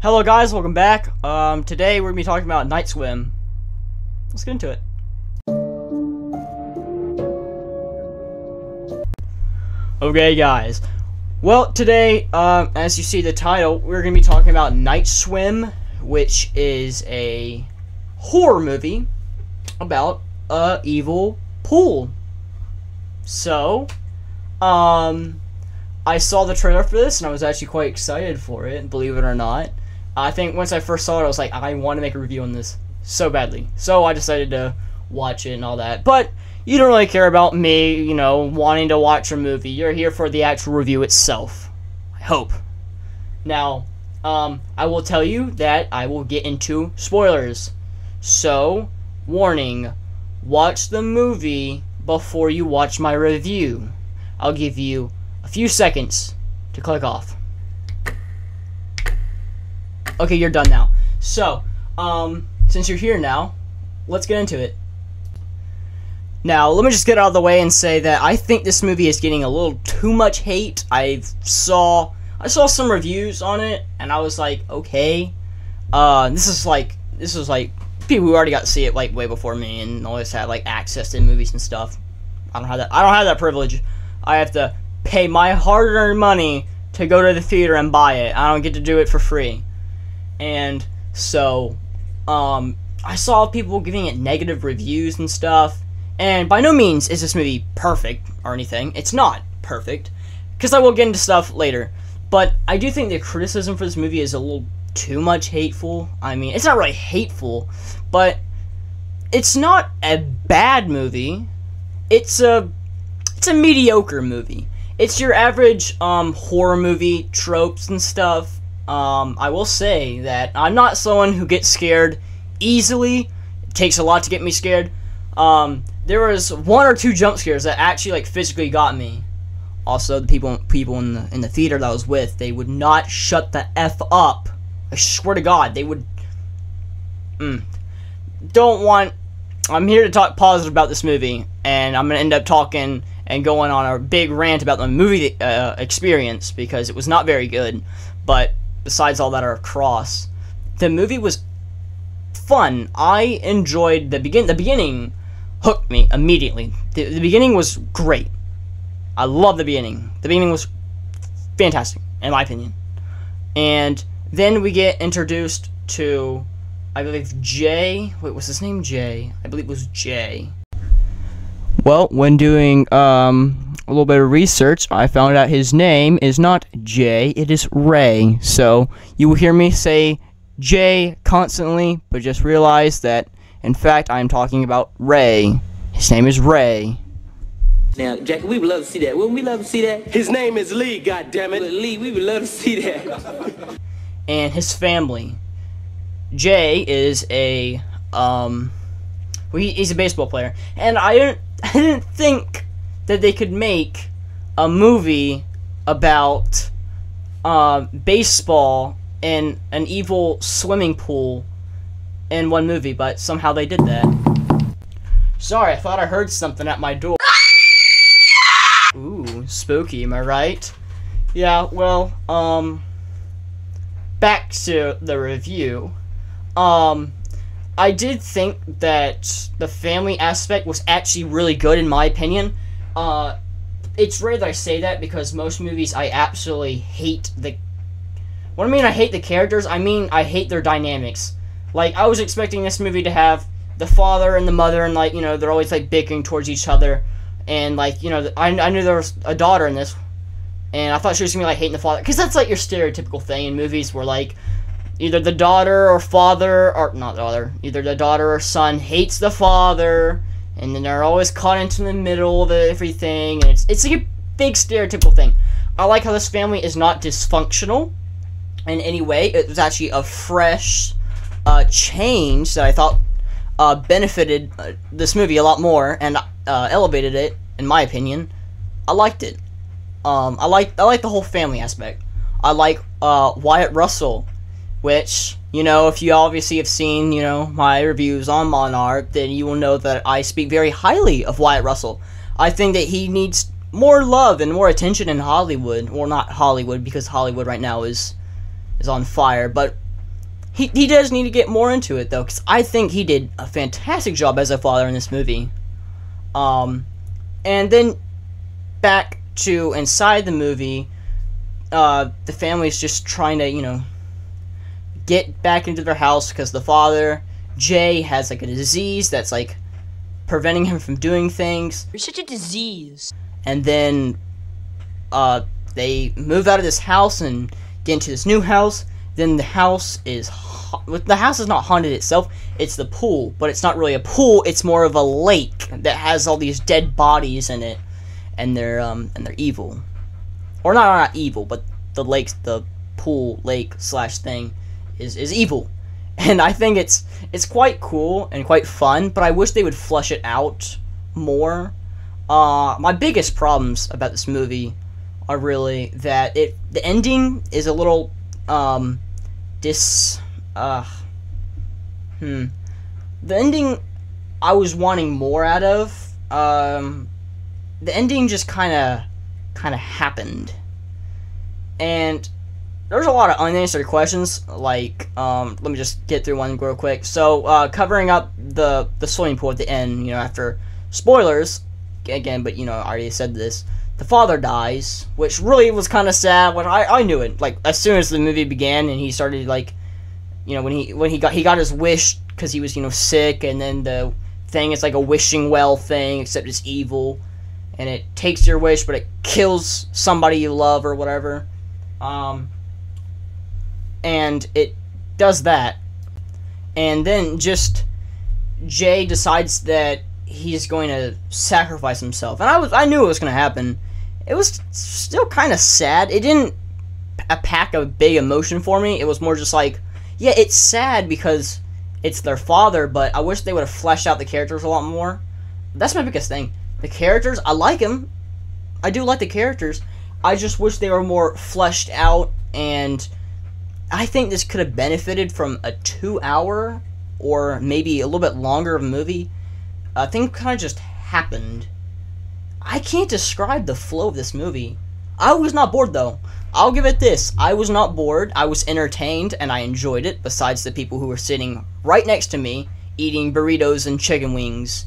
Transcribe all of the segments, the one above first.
Hello guys, welcome back. Um, today we're gonna be talking about Night Swim. Let's get into it. Okay guys, well today, um, as you see the title, we're gonna be talking about Night Swim, which is a horror movie about a evil pool. So, um, I saw the trailer for this and I was actually quite excited for it, believe it or not. I think once I first saw it, I was like, I want to make a review on this so badly. So I decided to watch it and all that. But you don't really care about me, you know, wanting to watch a movie. You're here for the actual review itself. I hope. Now, um, I will tell you that I will get into spoilers. So, warning, watch the movie before you watch my review. I'll give you a few seconds to click off. Okay, you're done now. So, um, since you're here now, let's get into it. Now, let me just get out of the way and say that I think this movie is getting a little too much hate. I saw I saw some reviews on it, and I was like, okay, uh, this is like this is like people who already got to see it like way before me and always had like access to movies and stuff. I don't have that. I don't have that privilege. I have to pay my hard-earned money to go to the theater and buy it. I don't get to do it for free. And so, um, I saw people giving it negative reviews and stuff. And by no means is this movie perfect or anything. It's not perfect. Because I will get into stuff later. But I do think the criticism for this movie is a little too much hateful. I mean, it's not really hateful, but it's not a bad movie. It's a it's a mediocre movie. It's your average um, horror movie tropes and stuff. Um, I will say that I'm not someone who gets scared easily. It takes a lot to get me scared. Um, there was one or two jump scares that actually like physically got me. Also, the people people in the in the theater that I was with, they would not shut the f up. I swear to God, they would. Mm, don't want. I'm here to talk positive about this movie, and I'm gonna end up talking and going on a big rant about the movie uh, experience because it was not very good. But besides all that are across, the movie was fun. I enjoyed the begin. The beginning hooked me immediately. The, the beginning was great. I love the beginning. The beginning was fantastic, in my opinion. And then we get introduced to, I believe, Jay. Wait, was his name Jay? I believe it was Jay. Well, when doing um, a little bit of research, I found out his name is not Jay, it is Ray. So you will hear me say Jay constantly, but just realize that, in fact, I am talking about Ray. His name is Ray. Now, Jack, we would love to see that. Wouldn't we love to see that? His name is Lee, goddammit. Lee, we would love to see that. and his family. Jay is a um, well, he, he's a baseball player, and I didn't I didn't think that they could make a movie about uh, baseball and an evil swimming pool in one movie, but somehow they did that. Sorry, I thought I heard something at my door. Ooh, spooky, am I right? Yeah, well, um, back to the review. Um, I did think that the family aspect was actually really good in my opinion. Uh, it's rare that I say that because most movies I absolutely hate the. What I mean, I hate the characters. I mean, I hate their dynamics. Like I was expecting this movie to have the father and the mother, and like you know they're always like bickering towards each other, and like you know I, I knew there was a daughter in this, and I thought she was gonna be like hating the father because that's like your stereotypical thing in movies where like either the daughter or father or not daughter either the daughter or son hates the father and then they're always caught into the middle of everything and it's it's like a big stereotypical thing. I like how this family is not dysfunctional in any way. It was actually a fresh uh, change that i thought uh, benefited uh, this movie a lot more and uh, elevated it in my opinion. I liked it. Um, i like i like the whole family aspect. I like uh, wyatt russell which you know if you obviously have seen you know my reviews on monarch then you will know that i speak very highly of wyatt russell i think that he needs more love and more attention in hollywood well not hollywood because hollywood right now is is on fire but he, he does need to get more into it though, because I think he did a fantastic job as a father in this movie. Um, and then back to inside the movie, uh, the family's just trying to, you know, get back into their house because the father, Jay, has like a disease that's like preventing him from doing things. You're such a disease. And then uh, they move out of this house and get into this new house. Then the house is ha- the house is not haunted itself. It's the pool, but it's not really a pool. It's more of a lake that has all these dead bodies in it, and they're um and they're evil, or not not evil, but the lake, the pool lake slash thing, is is evil, and I think it's it's quite cool and quite fun. But I wish they would flesh it out more. Uh, my biggest problems about this movie are really that it the ending is a little um dis uh hmm the ending I was wanting more out of um the ending just kind of kind of happened and there's a lot of unanswered questions like um let me just get through one real quick so uh covering up the the swimming pool at the end you know after spoilers again but you know I already said this the father dies, which really was kind of sad. When I, I knew it, like as soon as the movie began and he started like, you know, when he when he got he got his wish because he was you know sick, and then the thing is like a wishing well thing, except it's evil, and it takes your wish, but it kills somebody you love or whatever, um, and it does that, and then just Jay decides that he's going to sacrifice himself, and I was I knew it was going to happen it was still kind of sad. It didn't pack a big emotion for me. It was more just like, yeah, it's sad because it's their father, but I wish they would have fleshed out the characters a lot more. That's my biggest thing. The characters, I like them. I do like the characters. I just wish they were more fleshed out, and I think this could have benefited from a two hour or maybe a little bit longer of a movie. Uh, I think kind of just happened I can't describe the flow of this movie. I was not bored though. I'll give it this. I was not bored. I was entertained and I enjoyed it, besides the people who were sitting right next to me eating burritos and chicken wings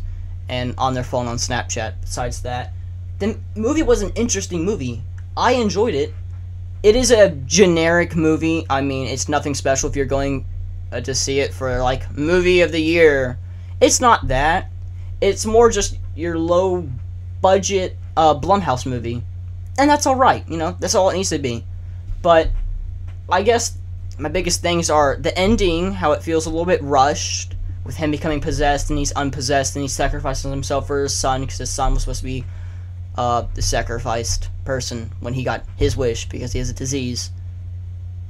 and on their phone on Snapchat. Besides that, the movie was an interesting movie. I enjoyed it. It is a generic movie. I mean, it's nothing special if you're going uh, to see it for like movie of the year. It's not that. It's more just your low budget uh, Blumhouse movie, and that's all right. You know, that's all it needs to be. But I guess my biggest things are the ending, how it feels a little bit rushed with him becoming possessed and he's unpossessed and he's sacrificing himself for his son because his son was supposed to be uh, the sacrificed person when he got his wish because he has a disease.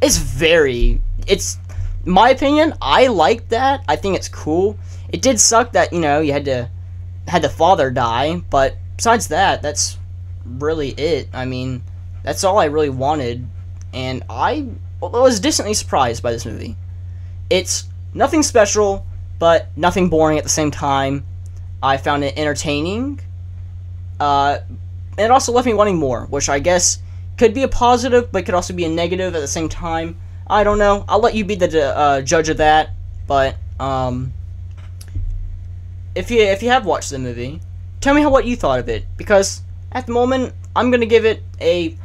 It's very, it's my opinion. I like that. I think it's cool. It did suck that you know you had to had the father die, but besides that, that's really it. I mean, that's all I really wanted, and I was decently surprised by this movie. It's nothing special, but nothing boring at the same time. I found it entertaining, uh, and it also left me wanting more, which I guess could be a positive, but could also be a negative at the same time. I don't know. I'll let you be the uh, judge of that. But um, if you if you have watched the movie, tell me how what you thought of it because at the moment I'm gonna give it a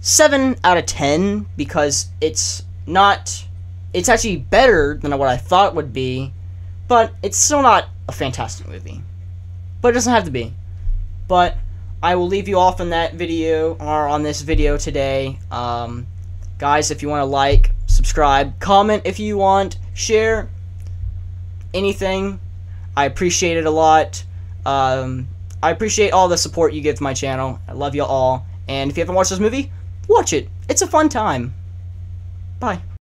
seven out of ten because it's not. It's actually better than what I thought would be, but it's still not a fantastic movie. But it doesn't have to be. But I will leave you off on that video or on this video today. Um, guys, if you want to like, subscribe, comment if you want, share anything. I appreciate it a lot. Um, I appreciate all the support you give to my channel. I love you all. And if you haven't watched this movie, watch it. It's a fun time. Bye.